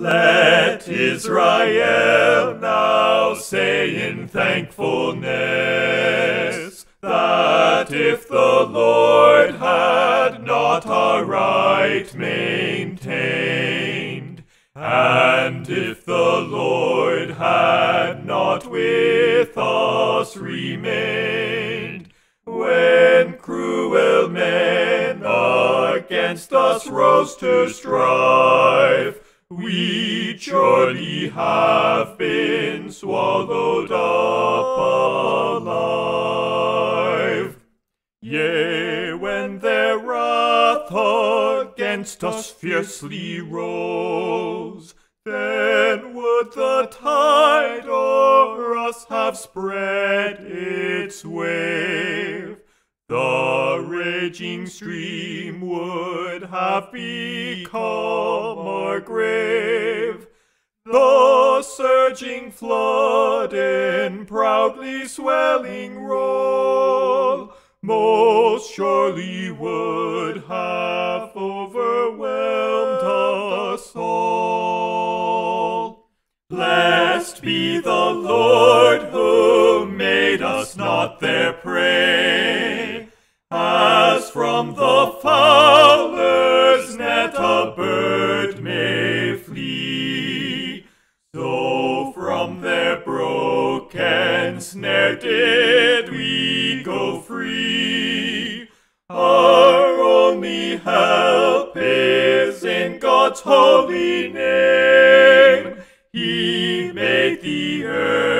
Let Israel now say in thankfulness that if the Lord had not our right maintained, and if the Lord had not with us remained, when cruel men against us rose to strive, we surely have been swallowed up alive. Yea, when their wrath against us fiercely rose, then would the tide o'er us have spread raging stream would have become our grave. The surging flood in proudly swelling roll most surely would have overwhelmed us all. Blessed be the Lord who made us not their prey, as from the fowler's net a bird may flee. So from their broken snare did we go free. Our only help is in God's holy name. He made the earth